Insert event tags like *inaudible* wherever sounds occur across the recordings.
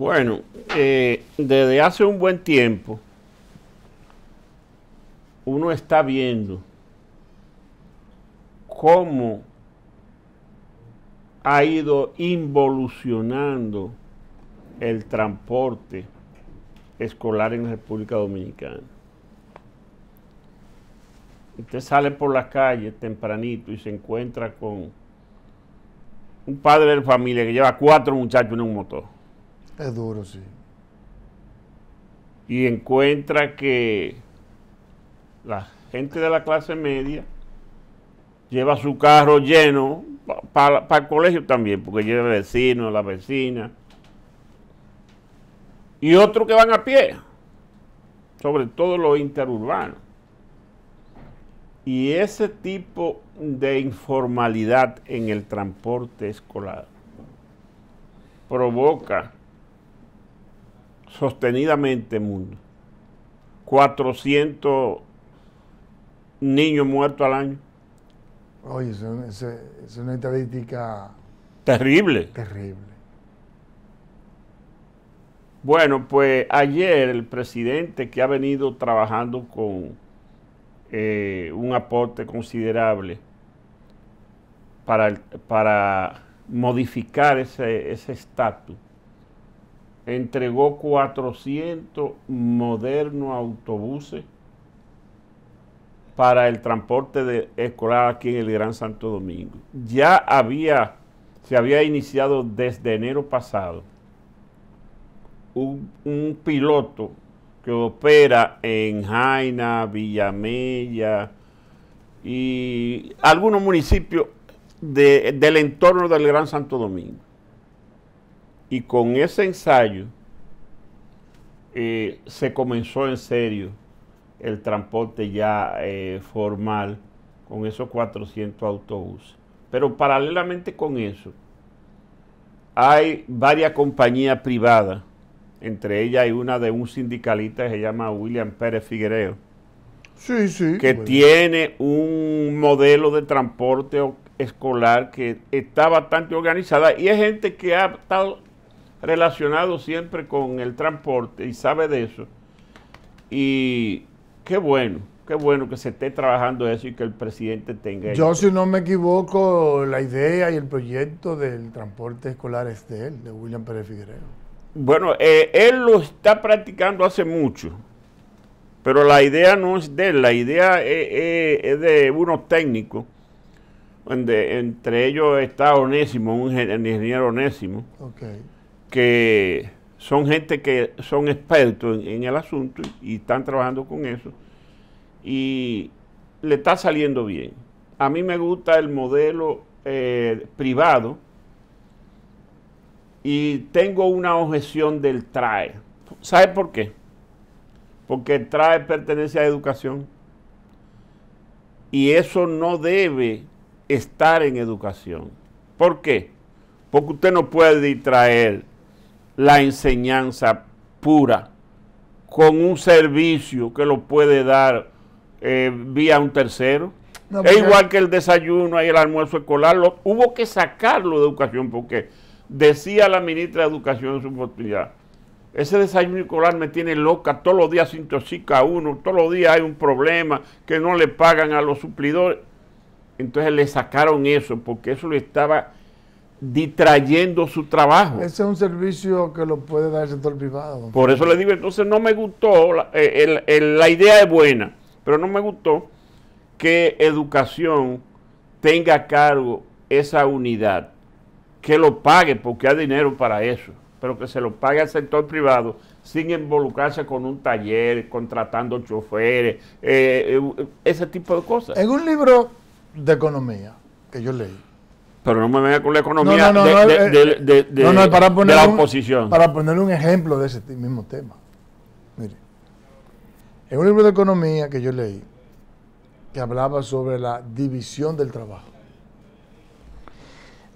Bueno, eh, desde hace un buen tiempo uno está viendo cómo ha ido involucionando el transporte escolar en la República Dominicana. Usted sale por la calle tempranito y se encuentra con un padre de familia que lleva cuatro muchachos en un motor. Es duro, sí. Y encuentra que la gente de la clase media lleva su carro lleno para el colegio también, porque lleva vecinos, la vecina. Y otros que van a pie, sobre todo los interurbanos. Y ese tipo de informalidad en el transporte escolar provoca sostenidamente mundo 400 niños muertos al año. Oye, es una estadística terrible. Terrible. Bueno, pues ayer el presidente que ha venido trabajando con eh, un aporte considerable para, para modificar ese estatus. Entregó 400 modernos autobuses para el transporte escolar aquí en el Gran Santo Domingo. Ya había, se había iniciado desde enero pasado un, un piloto que opera en Jaina, Villamella y algunos municipios del entorno del Gran Santo Domingo. Y con ese ensayo eh, se comenzó en serio el transporte ya eh, formal con esos 400 autobuses. Pero paralelamente con eso, hay varias compañías privadas entre ellas hay una de un sindicalista que se llama William Pérez Figuereo, sí, sí, que tiene un modelo de transporte escolar que está bastante organizada y es gente que ha estado relacionado siempre con el transporte y sabe de eso. Y qué bueno, qué bueno que se esté trabajando eso y que el presidente tenga Yo, si no me equivoco, la idea y el proyecto del transporte escolar es de él, de William Pérez Figuereo. Bueno, eh, él lo está practicando hace mucho, pero la idea no es de él, la idea es, de unos técnicos, donde entre ellos está Onésimo, un ingeniero Onésimo, que son gente que son expertos en, el asunto y están trabajando con eso, y le está saliendo bien. A mí me gusta el modelo eh, privado, y tengo una objeción del TRAE. ¿Sabe por qué? Porque el TRAE pertenece a educación y eso no debe estar en educación. ¿Por qué? Porque usted no puede distraer la enseñanza pura con un servicio que lo puede dar eh, vía un tercero. es igual que el desayuno y el almuerzo escolar. hubo que sacarlo de educación porque Decía la ministra de Educación en su oportunidad, ese desayuno escolar me tiene loca, todos los días se intoxica a uno, todos los días hay un problema que no le pagan a los suplidores. Entonces le sacaron eso, porque eso le estaba distrayendo su trabajo. Ese es un servicio que lo puede dar el sector privado. Por eso le digo, entonces no me gustó, la, eh, la idea es buena, pero no me gustó que educación tenga a cargo esa unidad que lo pague porque hay dinero para eso, pero que se lo pague al sector privado sin involucrarse con un taller, contratando choferes, eh, eh, ese tipo de cosas. En un libro de economía que yo leí. Pero no me venga con la economía de, la oposición. Para ponerle un ejemplo de ese mismo tema. Mire, en un libro de economía que yo leí, que hablaba sobre la división del trabajo.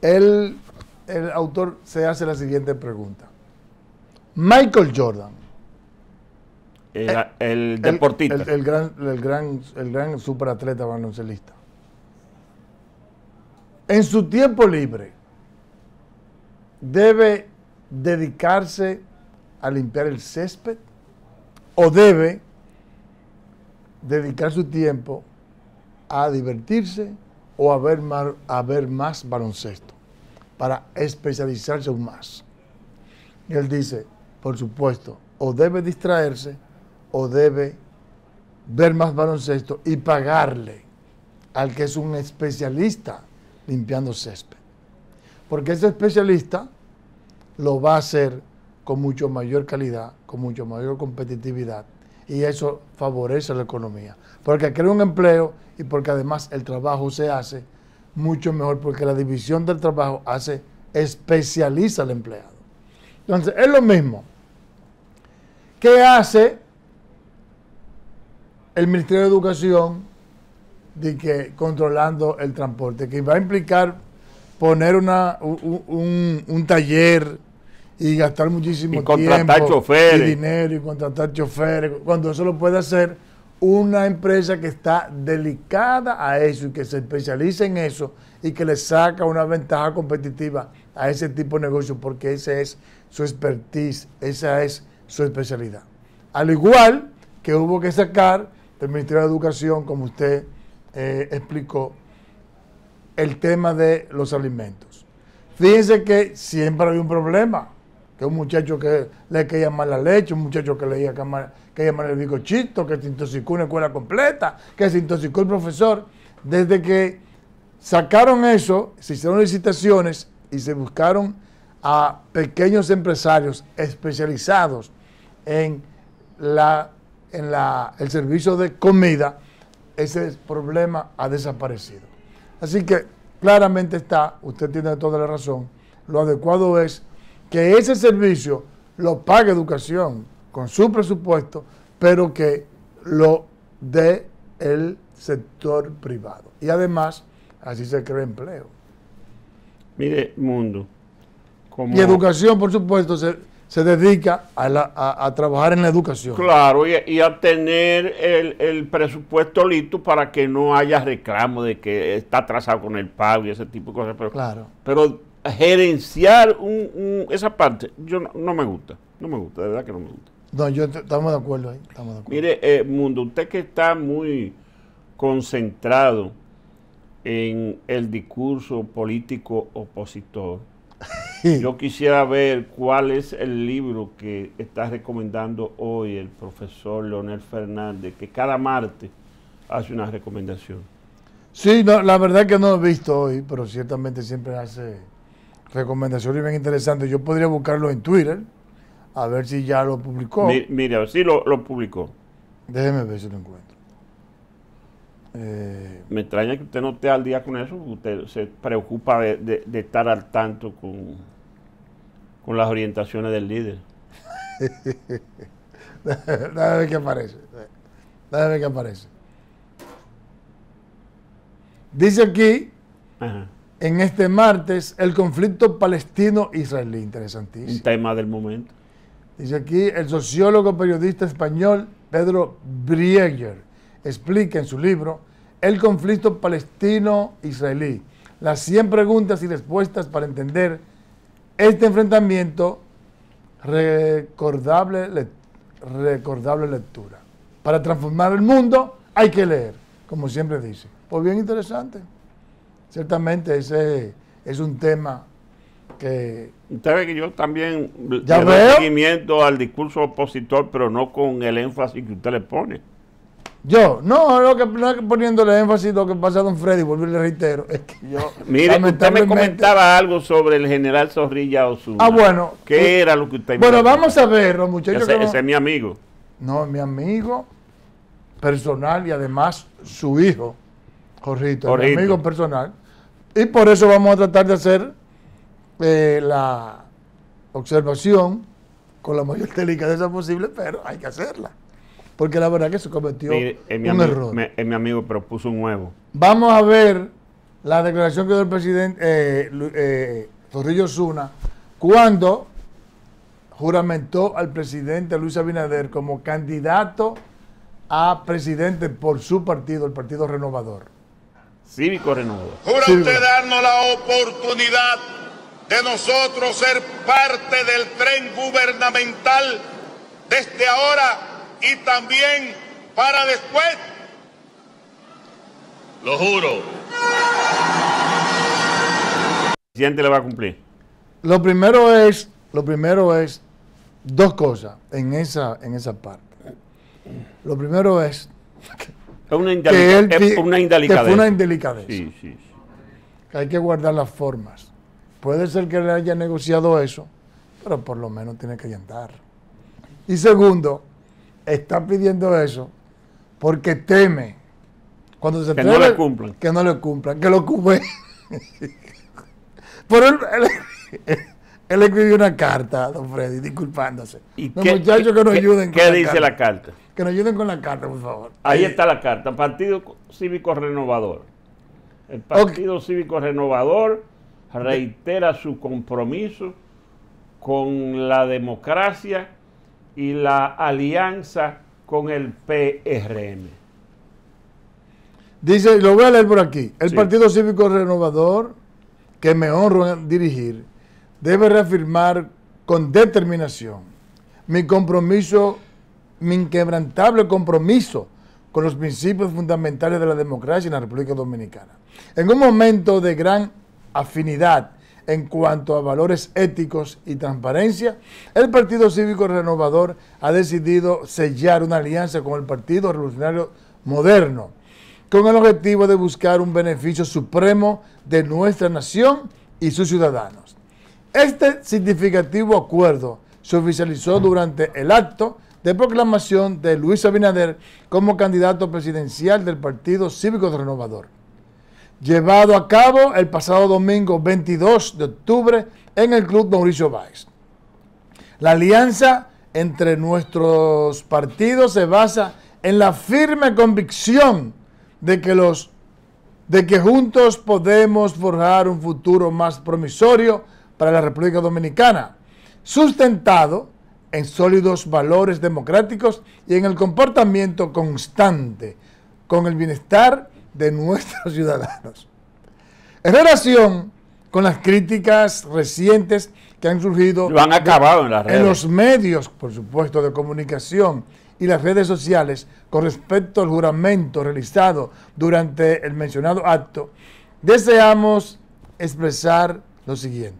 Él el autor se hace la siguiente pregunta. Michael Jordan. El, deportista. El, gran, el, gran, el gran superatleta baloncelista. En su tiempo libre, debe dedicarse a limpiar el césped o debe dedicar su tiempo a divertirse o a ver más, a ver más baloncesto para especializarse aún más. Y él dice, por supuesto, o debe distraerse o debe ver más baloncesto y pagarle al que es un especialista limpiando césped. Porque ese especialista lo va a hacer con mucho mayor calidad, con mucho mayor competitividad y eso favorece la economía. Porque crea un empleo y porque además el trabajo se hace mucho mejor porque la división del trabajo hace, especializa al empleado. Entonces, es lo mismo. ¿Qué hace el Ministerio de Educación de que controlando el transporte? Que va a implicar poner una, un, un taller y gastar muchísimo y contratar tiempo choferes. y dinero y contratar choferes, cuando eso lo puede hacer una empresa que está delicada a eso y que se especializa en eso y que le saca una ventaja competitiva a ese tipo de negocio porque esa es su expertise, esa es su especialidad. Al igual que hubo que sacar del Ministerio de Educación, como usted eh, explicó, el tema de los alimentos. Fíjense que siempre hay un problema que un muchacho que le caía mal la leche, un muchacho que le caía mal el bicochito, que se intoxicó una escuela completa, que se intoxicó el profesor. Desde que sacaron eso, se hicieron licitaciones y se buscaron a pequeños empresarios especializados en, la, en la, el servicio de comida, ese problema ha desaparecido. Así que claramente está, usted tiene toda la razón, lo adecuado es que ese servicio lo pague educación con su presupuesto, pero que lo dé el sector privado. Y además, así se crea empleo. Mire, mundo. Y educación, por supuesto, se, se dedica a, a, trabajar en la educación. Claro, y, a tener el, el, presupuesto listo para que no haya reclamo de que está atrasado con el pago y ese tipo de cosas. Pero, claro. Pero gerenciar un, esa parte, yo no, me gusta, no me gusta, de verdad que no me gusta. No, yo estamos de acuerdo ahí, estamos de acuerdo. Mire, eh, Mundo, usted que está muy concentrado en el discurso político opositor, *laughs* yo quisiera ver cuál es el libro que está recomendando hoy el profesor Leonel Fernández, que cada martes hace una recomendación. Sí, no, la verdad que no he visto hoy, pero ciertamente siempre hace recomendaciones bien interesantes. Yo podría buscarlo en Twitter, a ver si ya lo publicó. mira, sí lo, lo, publicó. Déjeme ver si lo encuentro. Eh, Me extraña que usted no esté al día con eso, usted se preocupa de, estar al tanto con, con las orientaciones del líder. Déjame ver qué aparece. Déjame ver qué aparece. Dice aquí Ajá en este martes el conflicto palestino-israelí. Interesantísimo. Un tema del momento. Dice aquí el sociólogo periodista español Pedro Brieger explica en su libro El conflicto palestino-israelí. Las 100 preguntas y respuestas para entender este enfrentamiento. Recordable, recordable lectura. Para transformar el mundo hay que leer, como siempre dice. Pues bien interesante. Ciertamente ese es un tema que... Usted ve que yo también ¿Ya le doy seguimiento al discurso opositor, pero no con el énfasis que usted le pone. Yo, no, lo que, no es que poniéndole énfasis lo que pasa a don Freddy, y le reitero, es que yo... Mire, usted me comentaba algo sobre el general Zorrilla Osuna. Ah, bueno. ¿Qué pues, era lo que usted Bueno, vamos a ver, los muchachos... Ese, ese es mi amigo. No, mi amigo personal y además su hijo, Jorrito, mi amigo personal. Y por eso vamos a tratar de hacer eh, la observación con la mayor delicadeza posible, pero hay que hacerla. Porque la verdad que se cometió un error. es mi amigo, pero puso un huevo. Vamos a ver la declaración que dio el presidente eh, eh, Zorrillo Zuna cuando juramentó al presidente Luis Abinader como candidato a presidente por su partido, el Partido Renovador. Cívico Renovador. Jura usted darnos la oportunidad de nosotros ser parte del tren gubernamental desde ahora y también para después. Lo juro. El presidente le va a cumplir. Lo primero es, lo primero es dos cosas en esa, en esa parte. Lo primero es Es una, que, él es que indelicadeza. fue una indelicadeza. Sí, sí, sí. que hay que guardar las formas. Puede ser que le haya negociado eso, pero por lo menos tiene que llantar. Y segundo, está pidiendo eso porque teme cuando se Que no le cumplan. Que no le cumplan, que lo cumplen. *laughs* Pero él, él- él escribió una carta, don Freddy, disculpándose. ¿Y Los qué- muchachos que nos qué- ayuden ¿Qué con dice carta. la carta? Que nos ayuden con la carta, por favor. Ahí Eh, está la carta. Partido Cívico Renovador. El Partido Cívico Renovador reitera su compromiso con la democracia y la alianza con el PRM. Dice, y lo voy a leer por aquí. El Sí. Partido Cívico Renovador, que me honro en dirigir, debe reafirmar con determinación mi compromiso, mi inquebrantable compromiso con los principios fundamentales de la democracia en la República Dominicana. En un momento de gran afinidad en cuanto a valores éticos y transparencia, el Partido Cívico Renovador ha decidido sellar una alianza con el Partido Revolucionario Moderno, con el objetivo de buscar un beneficio supremo de nuestra nación y sus ciudadanos. Este significativo acuerdo se oficializó durante el acto de proclamación de Luis Abinader como candidato presidencial del Partido Cívico Renovador, llevado a cabo el pasado domingo 22 de octubre en el Club Mauricio Báez. La alianza entre nuestros partidos se basa en la firme convicción de que los de que juntos podemos forjar un futuro más promisorio para la República Dominicana, sustentado en sólidos valores democráticos y en el comportamiento constante con el bienestar de nuestros *laughs* ciudadanos. En relación con las críticas recientes que han surgido Lo han acabado en las redes. en los medios, por supuesto, de comunicación y las redes sociales con respecto al juramento realizado durante el mencionado acto, deseamos expresar lo siguiente.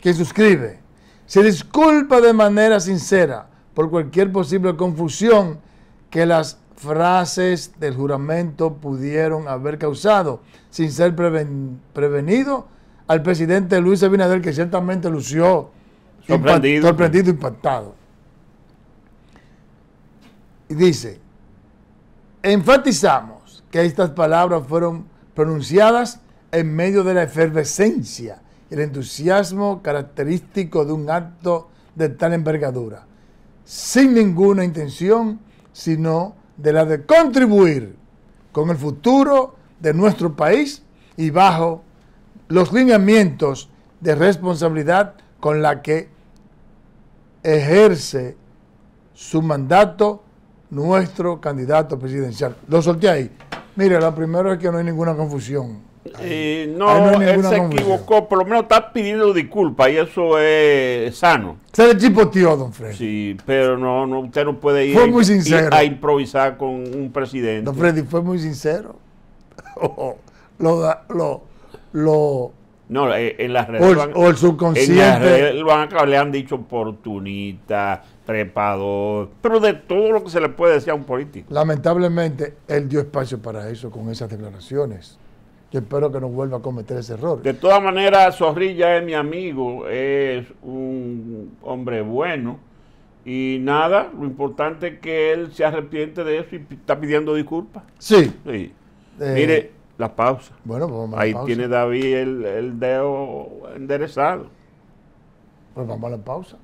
Quien suscribe se disculpa de manera sincera por cualquier posible confusión que las frases del juramento pudieron haber causado sin ser preven- prevenido al presidente Luis Abinader que ciertamente lució Sorprendido. impa- sorprendido, impactado. Y dice, enfatizamos que estas palabras fueron pronunciadas en medio de la efervescencia y el entusiasmo característico de un acto de tal envergadura, sin ninguna intención sino de la de contribuir con el futuro de nuestro país y bajo los lineamientos de responsabilidad con la que ejerce su mandato nuestro candidato presidencial. Lo solté ahí. Mire, lo primero es que no hay ninguna confusión. Eh, Ahí no, él se equivocó, por lo menos está pidiendo disculpas y eso es sano. Se le chipoteó, don Freddy. Sí, pero no, no usted no puede ir, Fue muy ir sincero. a improvisar con un presidente. Don Freddy fue muy sincero. *laughs* lo, lo, lo, No, eh, en las redes. o, el, lo han- o el en las subconsciente. redes lo han acabado, le han dicho oportunista, trepador, pero de todo lo que se le puede decir a un político. Lamentablemente, él dio espacio para eso con esas declaraciones. Yo espero que no vuelva a cometer ese error. De todas maneras, Zorrilla es mi amigo, es un hombre bueno. Y nada, lo importante es que él se arrepiente de eso y está pidiendo disculpas. Sí. Sí. Eh, Mire, la pausa. Bueno, pues vamos a la Ahí pausa. tiene David el, el dedo enderezado. Pues vamos a la pausa.